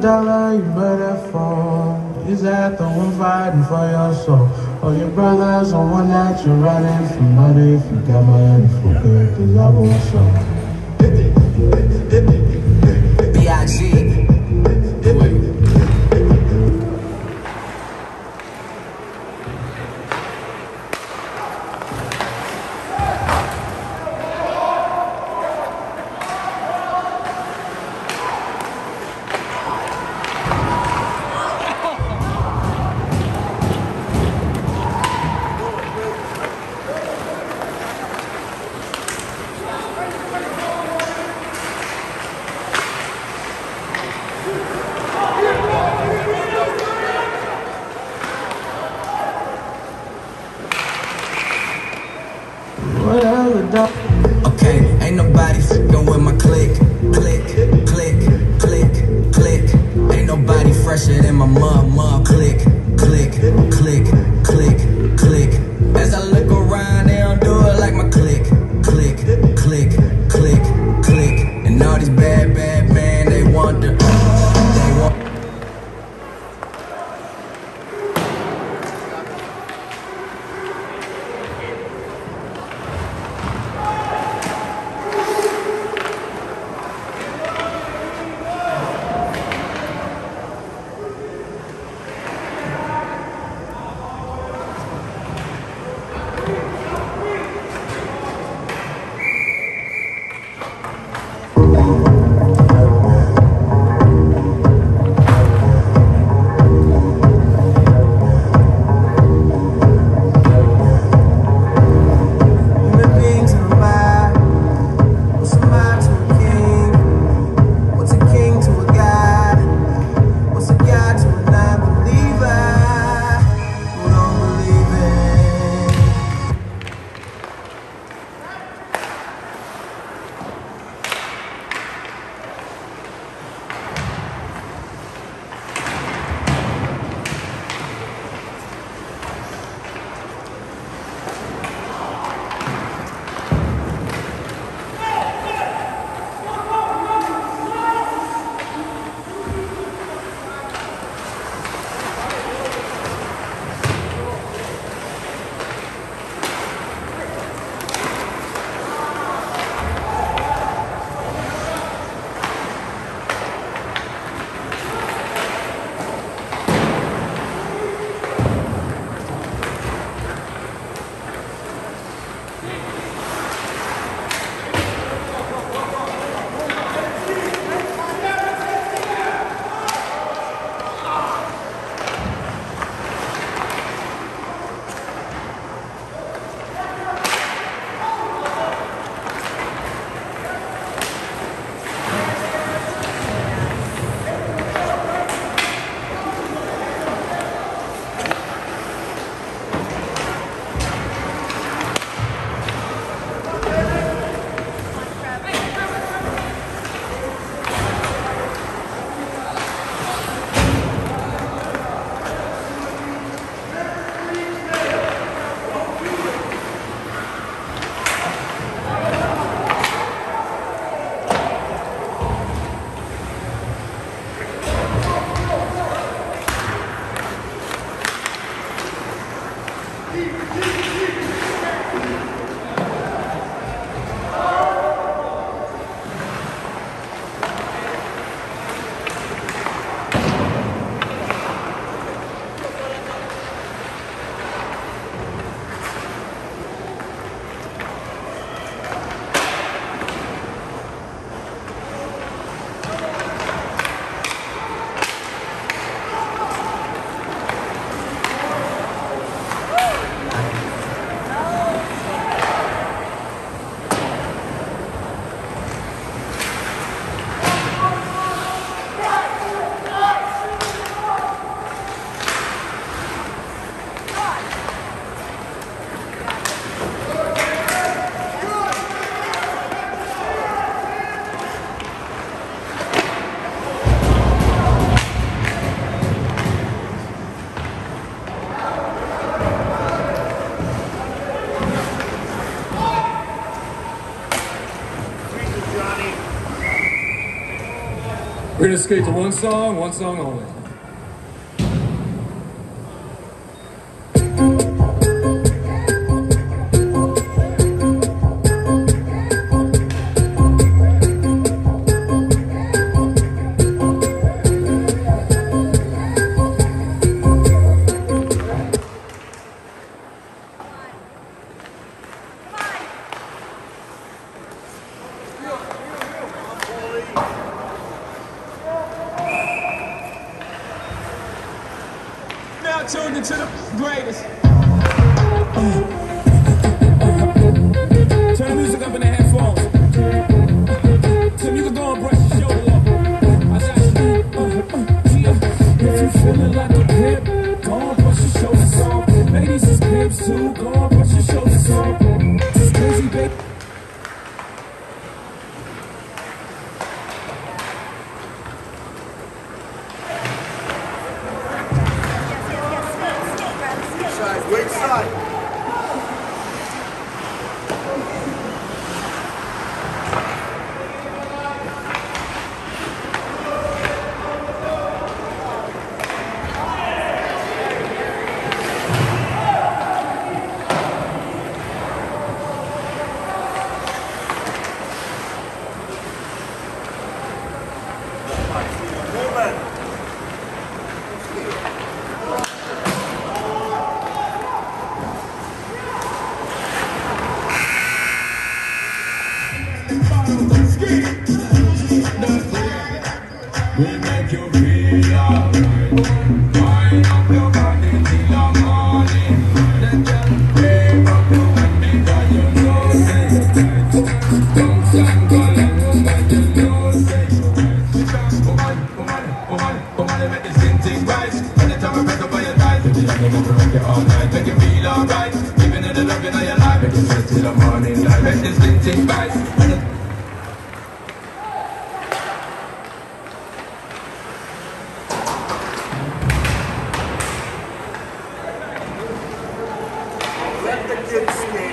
dollar you better for? is that the one fighting for your soul? Or your brother's the one that you're running from? Money if you got money for good cause I want some going to skate to one song, one song only. it's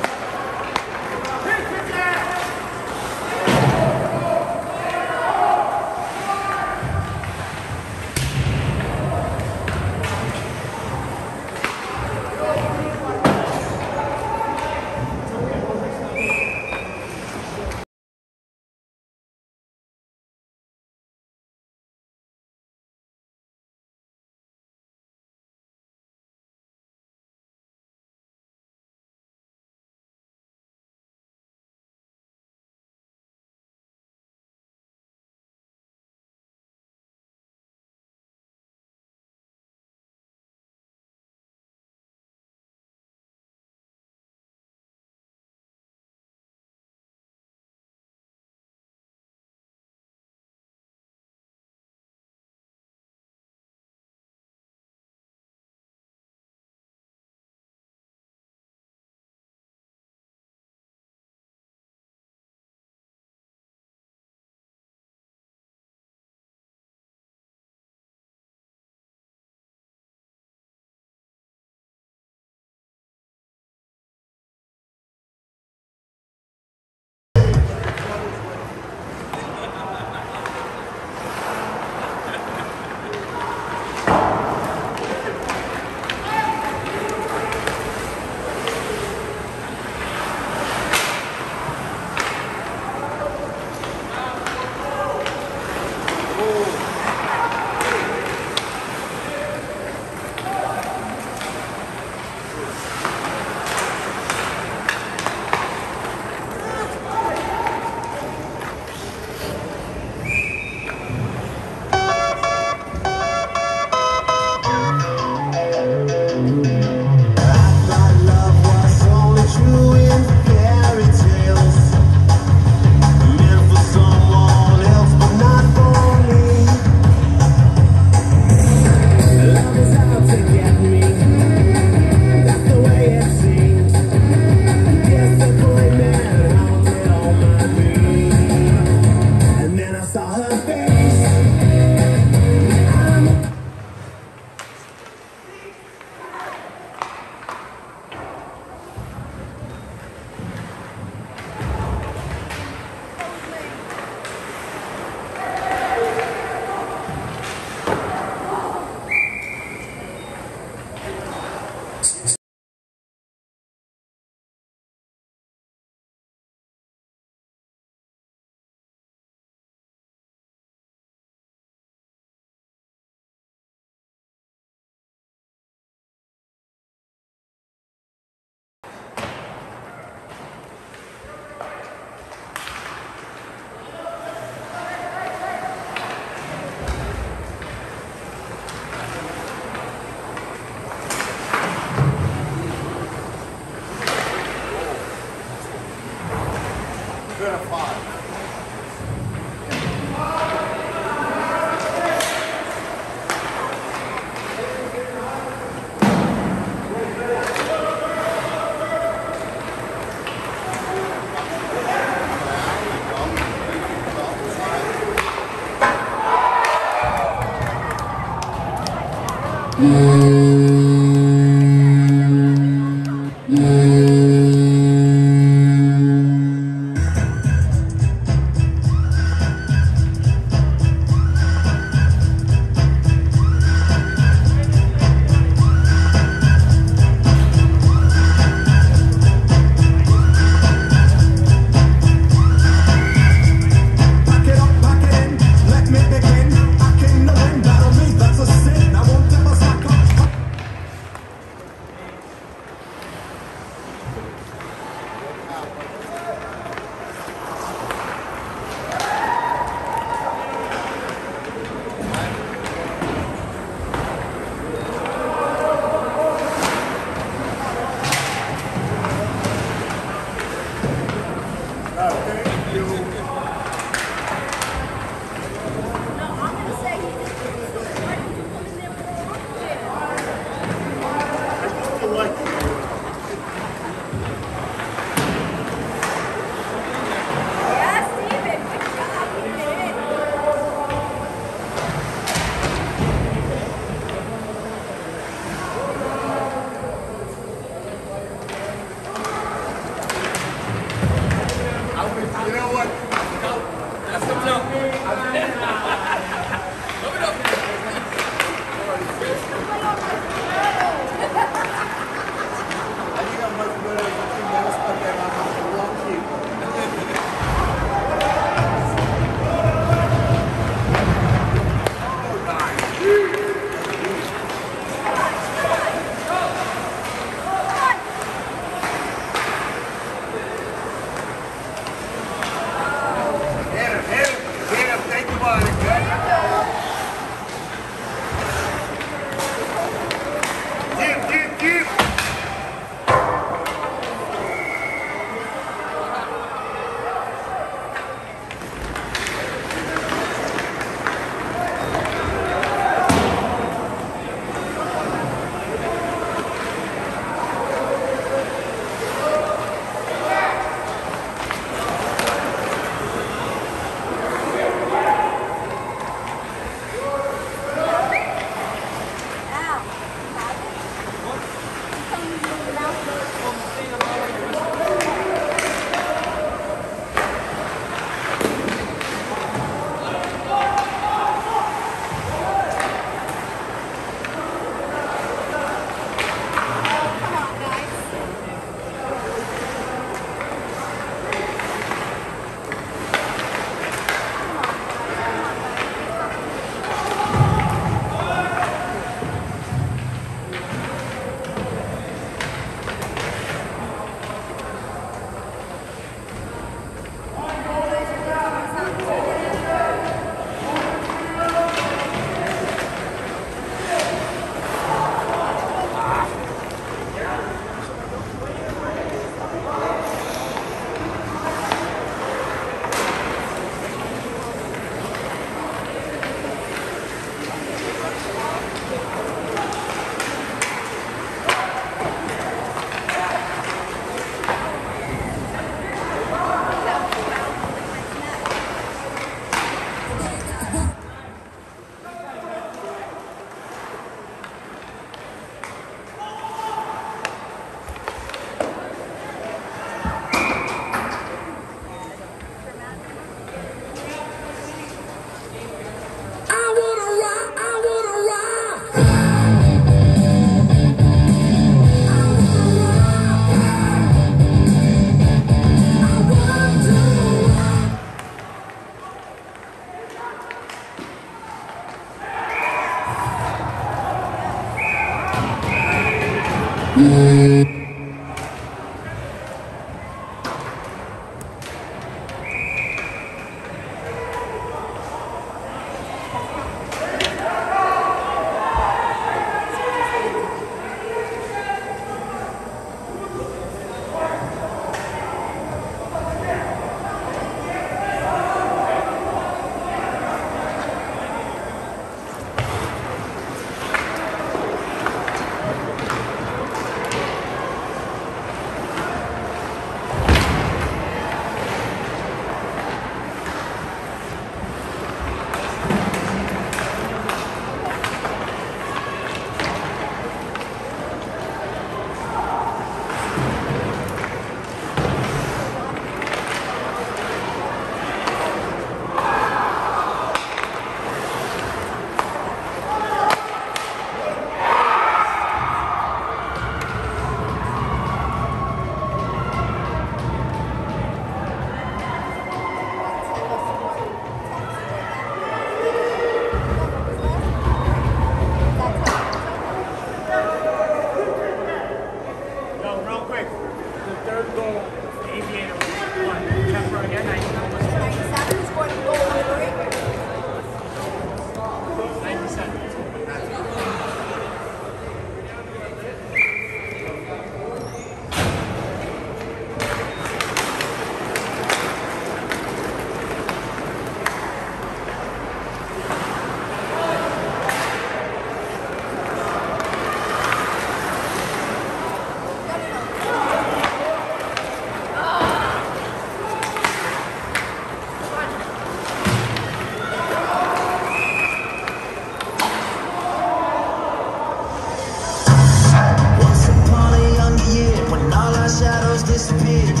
disappeared.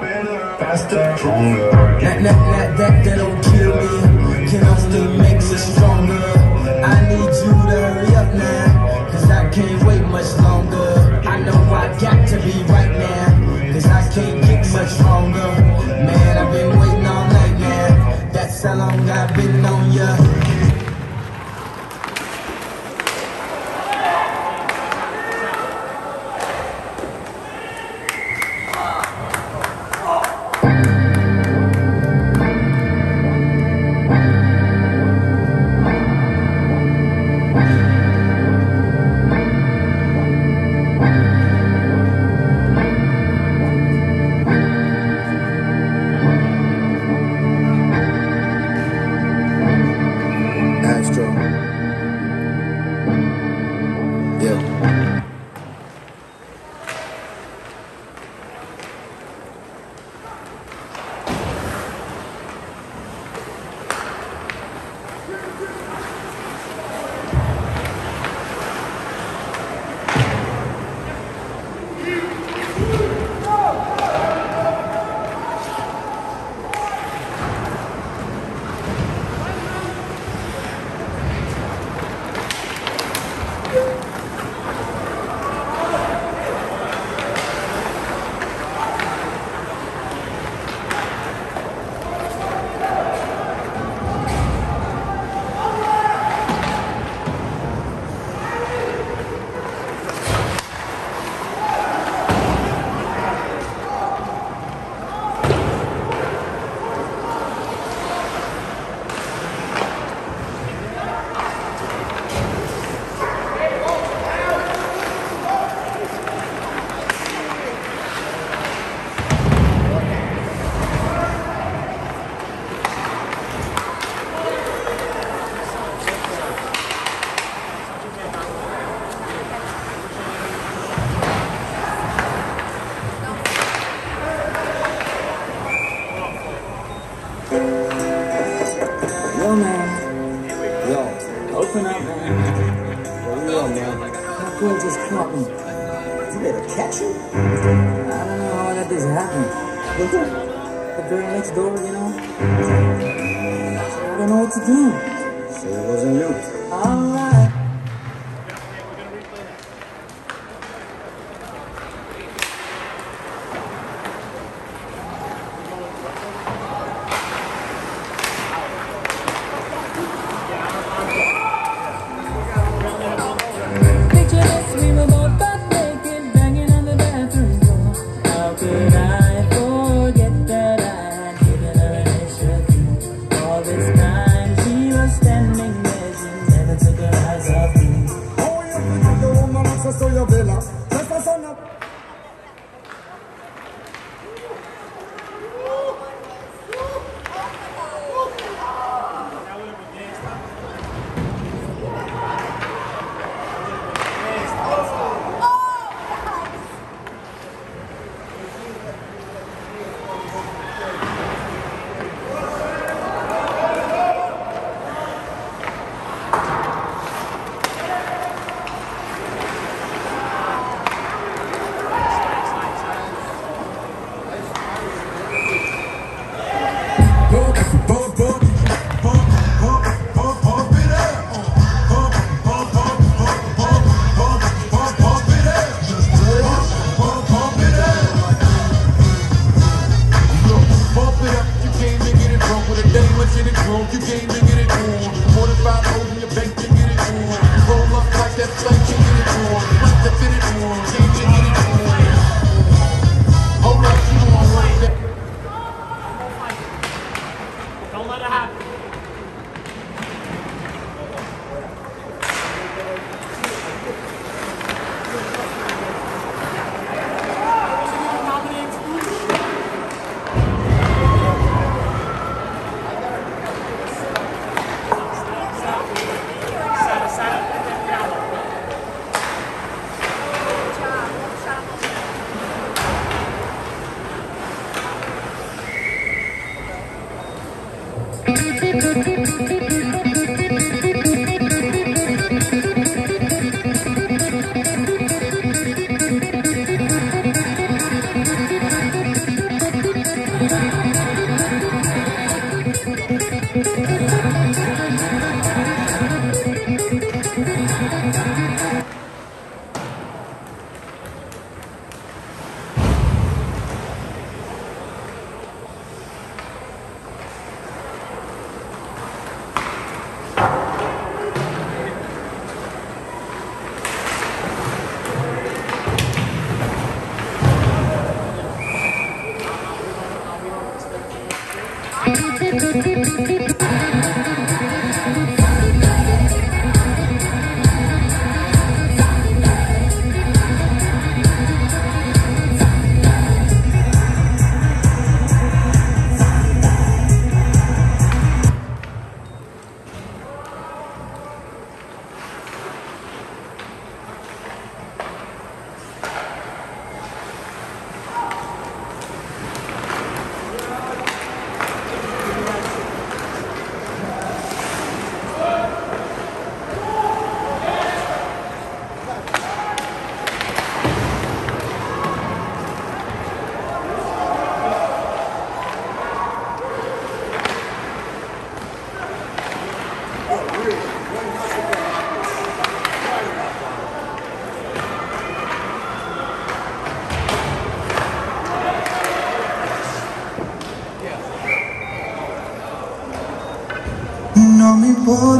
Better, faster, stronger. To do.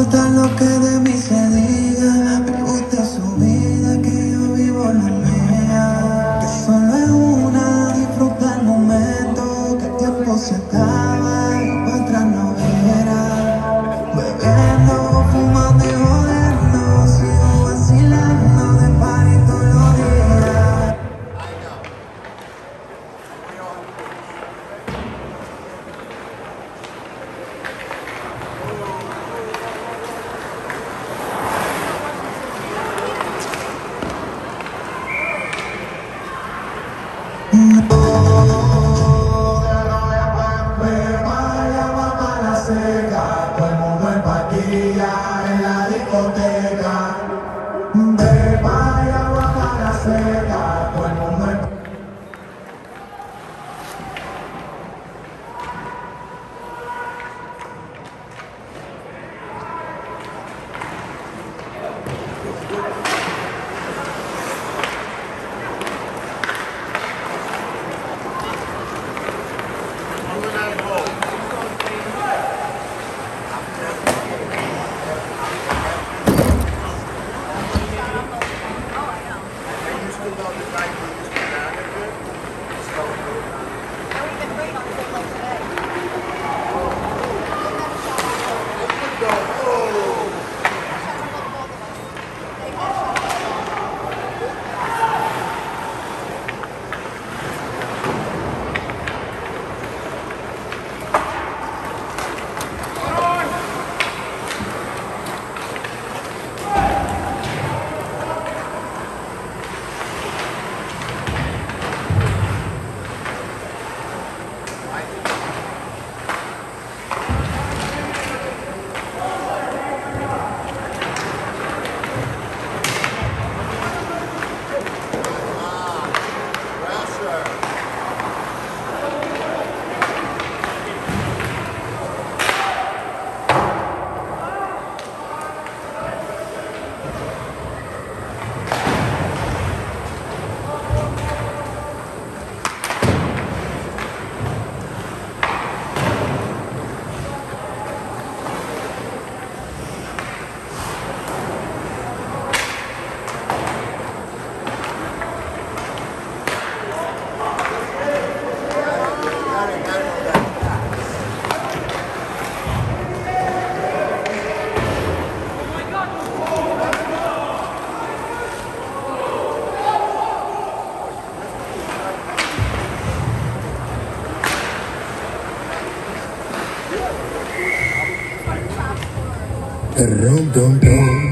Importa lo que de Rum dum dum,